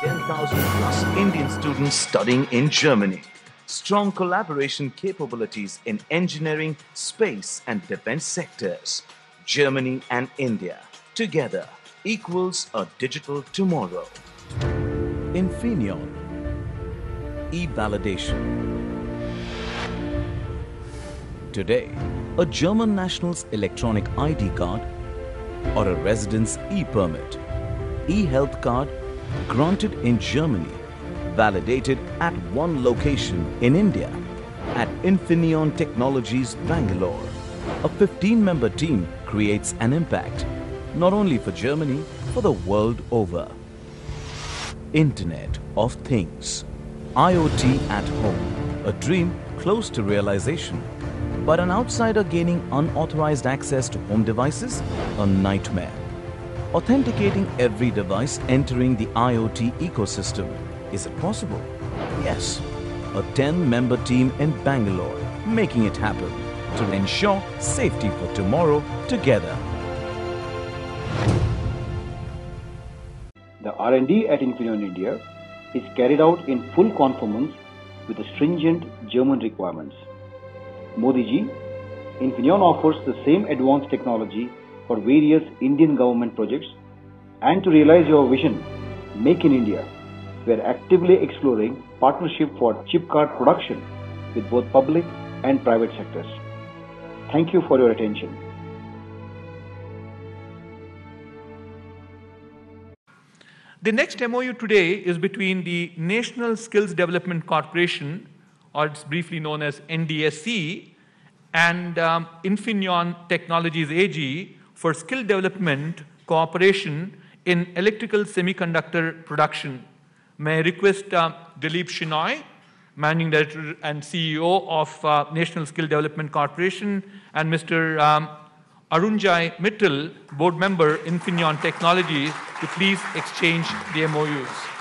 10,000 plus Indian students studying in Germany. Strong collaboration capabilities in engineering, space, and defense sectors. Germany and India together equals a digital tomorrow. Infineon E-validation. Today, a German national's electronic ID card or a resident's e-permit, e-health card granted in Germany, validated at one location in India at Infineon Technologies Bangalore. A 15-member team creates an impact, not only for Germany, for the world over. Internet of Things. IoT at home. A dream close to realization. But an outsider gaining unauthorized access to home devices? A nightmare. Authenticating every device entering the IoT ecosystem. Is it possible? Yes. A 10-member team in Bangalore making it happen to ensure safety for tomorrow together. The R&D at Infineon India is carried out in full conformance with the stringent German requirements. Modi ji, Infineon offers the same advanced technology for various Indian government projects and to realize your vision, Make in India, we are actively exploring partnership for chip card production with both public and private sectors. Thank you for your attention. The next MOU today is between the National Skills Development Corporation, or it's briefly known as NDSC, and um, Infineon Technologies AG for skill development cooperation in electrical semiconductor production. May I request uh, Dilip Chenoy, Managing Director and CEO of uh, National Skill Development Corporation, and Mr. Um, Arunjai Mittal, Board Member, Infineon Technologies, to please exchange the MOUs.